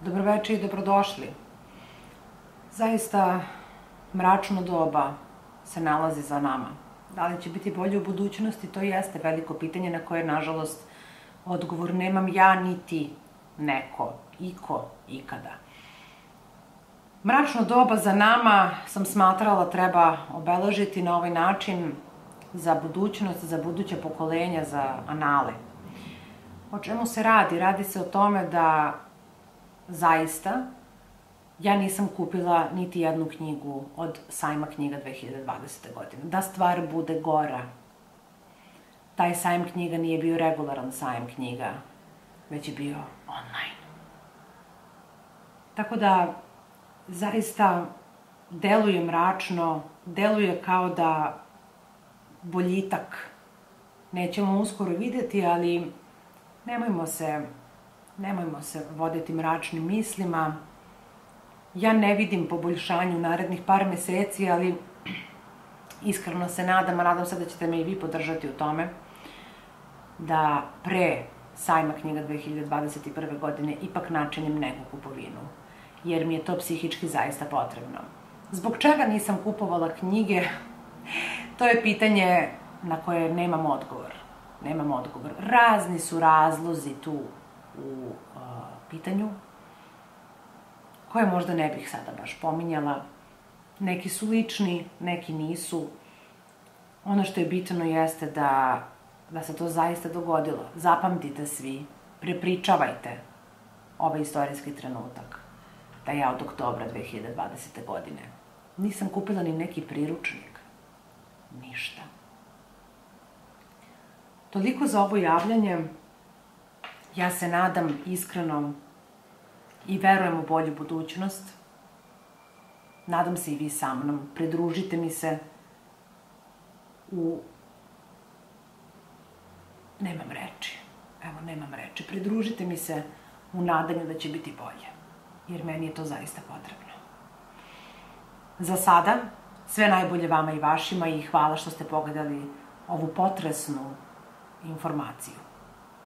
Dobroveče i dobrodošli. Zaista mračno doba se nalazi za nama. Da li će biti bolje u budućnosti, to jeste veliko pitanje na koje, nažalost, odgovor nemam ja niti neko, iko, ikada. Mračno doba za nama sam smatrala treba obeležiti na ovaj način za budućnost, za buduće pokolenja, za anale. O čemu se radi? Radi se o tome da zaista ja nisam kupila niti jednu knjigu od sajma knjiga 2020. godine. Da stvar bude gora. Taj sajm knjiga nije bio regularan sajm knjiga, već je bio online. Tako da, zaista deluje mračno, deluje kao da boljitak nećemo uskoro videti, ali nemojmo se, nemojmo se voditi mračnim mislima. Ja ne vidim poboljšanje u narednih par meseci, ali iskreno se nadam, a nadam se da ćete me i vi podržati u tome, da pre sajma knjiga 2021. godine ipak načinim neku kupovinu, jer mi je to psihički zaista potrebno. Zbog čega nisam kupovala knjige? To je pitanje na koje nemam odgovor. Nemam odgovor. Razni su razlozi tu u uh, pitanju, koje možda ne bih sada baš pominjala. Neki su lični, neki nisu. Ono što je bitno jeste da, da se to zaista dogodilo. Zapamtite svi, prepričavajte ovaj istorijski trenutak, da ja od oktobra 2020. godine nisam kupila ni neki priručnik. Ništa. Toliko za ovo javljanje. Ja se nadam iskreno i verujem u bolju budućnost. Nadam se i vi sa mnom. Pridružite mi se u... Nemam reči. Evo, nemam reči. Pridružite mi se u nadanju da će biti bolje. Jer meni je to zaista potrebno. Za sada, sve najbolje vama i vašima i hvala što ste pogledali ovu potresnu informaciju.